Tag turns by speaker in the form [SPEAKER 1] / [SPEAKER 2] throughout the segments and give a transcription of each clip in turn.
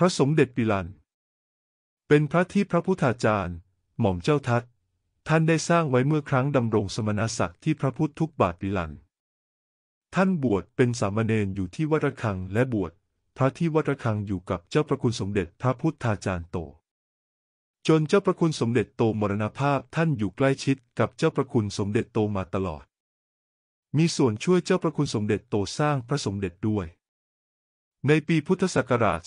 [SPEAKER 1] พระสมเด็จปิลัน เป็นพระที่พระพุทธาจารย์ หม่อมเจ้าทัตท่านได้สร้างไว้เมื่อครั้งดำรงสมณศักดิ์ที่พระพุทธทุกบาทปิลัน ท่านบวชเป็นสามเณรอยู่ที่วัดระฆังและบวชพระที่วัดระฆังอยู่กับเจ้าประคุณสมเด็จพระพุทธาจารย์โต จนเจ้าประคุณสมเด็จโตมรณภาพท่านอยู่ใกล้ชิดกับเจ้าประคุณสมเด็จโตมาตลอด มีส่วนช่วยเจ้าประคุณสมเด็จโตสร้างพระสมเด็จด้วย ในปีพุทธศักราช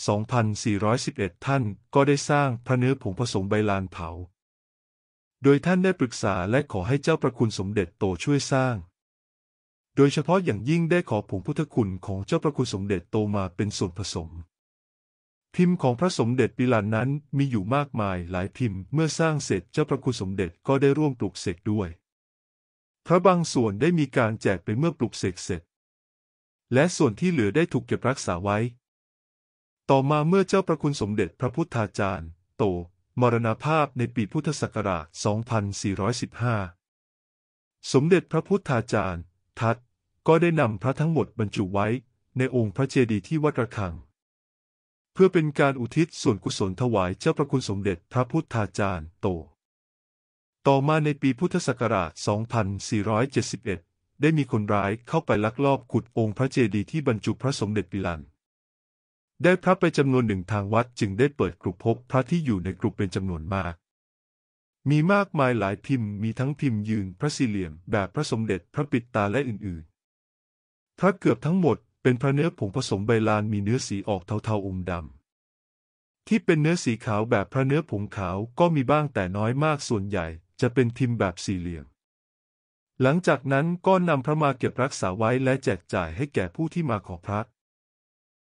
[SPEAKER 1] 2411 ท่านก็ได้สร้างพระเนื้อผงผสมใบลานเผา โดยท่านได้ปรึกษาและขอให้เจ้าประคุณสมเด็จโตช่วยสร้าง โดยเฉพาะอย่างยิ่งได้ขอผงพุทธคุณของเจ้าประคุณสมเด็จโตมาเป็นส่วนผสม พิมพ์ของพระสมเด็จปิลานนั้นมีอยู่มากมายหลายพิมพ์เมื่อสร้างเสร็จเจ้าประคุณสมเด็จก็ได้ร่วมปลูกเสกด้วย พระบางส่วนได้มีการแจกไปเมื่อปลูกเสกเสร็จ และส่วนที่เหลือได้ถูกเก็บรักษาไว้ ต่อมาเมื่อเจ้าประคุณสมเด็จพระพุทธาจารย์ โต มรณภาพในปีพุทธศักราช 2415 สมเด็จพระพุทธาจารย์ ทัตก็ได้นำพระทั้งหมดบรรจุไว้ในองค์พระเจดีย์ที่วัดระฆัง เพื่อเป็นการอุทิศส่วนกุศลถวายเจ้าประคุณสมเด็จพระพุทธาจารย์ โต ต่อมาในปีพุทธศักราช 2471 ได้มีคนร้ายเข้าไปลักลอบขุดองค์พระเจดีย์ที่บรรจุพระสมเด็จปิลัน ได้พระไปจำนวนหนึ่งทางวัดจึงได้เปิดกรุพบพระที่อยู่ในกรุเป็นจำนวนมาก มีมากมายหลายพิมพ์มีทั้งพิมพ์ยืนพระสี่เหลี่ยมแบบพระสมเด็จพระปิดตาและอื่นๆ พระเกือบทั้งหมดเป็นพระเนื้อผงผสมใบลานมีเนื้อสีออกเทาๆอมดำที่เป็นเนื้อสีขาวแบบพระเนื้อผงขาวก็มีบ้างแต่น้อยมากส่วนใหญ่ จะเป็นพิมพ์แบบสี่เหลี่ยม หลังจากนั้นก็นำพระมาเก็บรักษาไว้และแจกจ่ายให้แก่ผู้ที่มาขอพระ